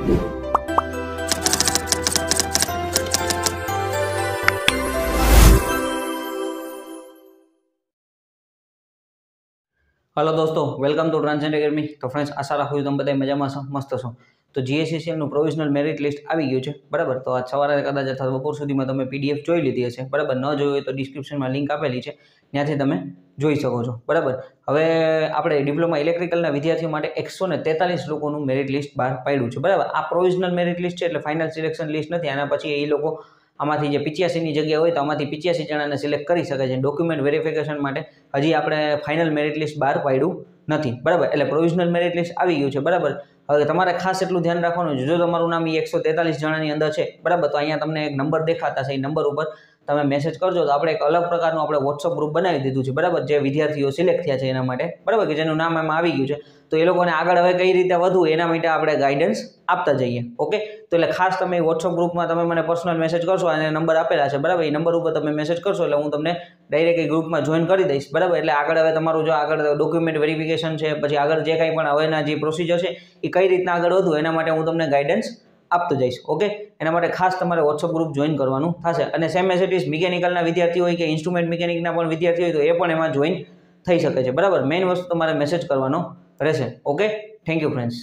Hello દોસ્તો welcome to ટ્રાન્સજેન્ડ academy તો friends આશા રાખું છું તમે બધા મજામાં છો મસ્ત છો તો જીએસસીસીએલનું પ્રોવિઝનલ મેરિટ લિસ્ટ આવી ગયું છે. બરાબર? તો આ સવારે કદાચ અથવા બપોર સુધીમાં તમે પીડીએફ જોઈ લીધી હશે. બરાબર? ન જોયું હોય તો ડિસ્ક્રિપ્શનમાં લિંક આપેલી છે. ત્યાંથી તમે જોઈ શકો છો. બરાબર? હવે આપણે ડિપ્લોમા ઇલેક્ટ્રિકલના વિદ્યાર્થીઓ માટે એકસો ને તેતાલીસ લોકોનું મેરિટ લિસ્ટ બહાર પાડ્યું છે. બરાબર? આ પ્રોવિઝનલ મેરિટ લિસ્ટ છે એટલે ફાઇનલ સિલેક્શન લિસ્ટ નથી. આના પછી એ લોકો આમાંથી જે પિચ્યાસીની જગ્યા હોય તો આમાંથી પિચ્યાસી જણાને સિલેક્ટ કરી શકે છે. ડોક્યુમેન્ટ વેરિફિકેશન માટે હજી આપણે ફાઇનલ મેરિટ લિસ્ટ બહાર પાડ્યું નથી. બરાબર? એટલે પ્રોવિઝનલ મેરિટ લિસ્ટ આવી ગયું છે. બરાબર? હવે તમારે ખાસ એટલું ધ્યાન રાખવાનું જો તમારું નામ એ એકસો તેતાલીસ જણાની અંદર છે, બરાબર? તો અહીંયા તમને એક નંબર દેખાતા છે એ નંબર ઉપર તમે મેસેજ કરજો તો આપણે એક અલગ પ્રકારનું આપણે વોટ્સઅપ ગ્રુપ બનાવી દીધું છે. બરાબર? જે વિદ્યાર્થીઓ સિલેક્ટ થયા છે એના માટે. બરાબર? કે જેનું નામ એમાં આવી ગયું છે. તો એ લોકોને આગળ હવે કઈ રીતે વધવું એના માટે આપણે ગાઈડન્સ આપતા જઈએ. ઓકે? તો એટલે ખાસ તમે વોટ્સઅપ ગ્રુપમાં તમે મને પર્સનલ મેસેજ કરશો અને નંબર આપેલા છે. બરાબર? એ નંબર ઉપર તમે મેસેજ કરશો એટલે હું તમને ડાયરેક્ટ એ ગ્રુપમાં જોઈન કરી દઈશ. બરાબર? એટલે આગળ હવે તમારું જો આગળ ડોક્યુમેન્ટ વેરિફિકેશન છે, પછી આગળ જે કંઈ પણ હવેના જે પ્રોસિજર છે, એ કઈ રીતના આગળ વધવું એના માટે હું તમને ગાઈડન્સ આપતો જઈશ ઓકે એના માટે ખાસ તમારે વોટ્સઅપ ગ્રુપ જોઈન કરવાનું થશે. અને સેમ એઝ ઇટ ઇઝ મિકેનિકલના વિદ્યાર્થીઓ હોય કે ઇન્સ્ટ્રુમેન્ટ મિકેનિકના પણ વિદ્યાર્થીઓ હોય તો એ પણ એમાં જોઈન થઈ શકે છે, બરાબર? મેઇન વસ્તુ તમારે મેસેજ કરવાનો રહેશે ઓકે થેન્ક યુ ફ્રેન્ડ્સ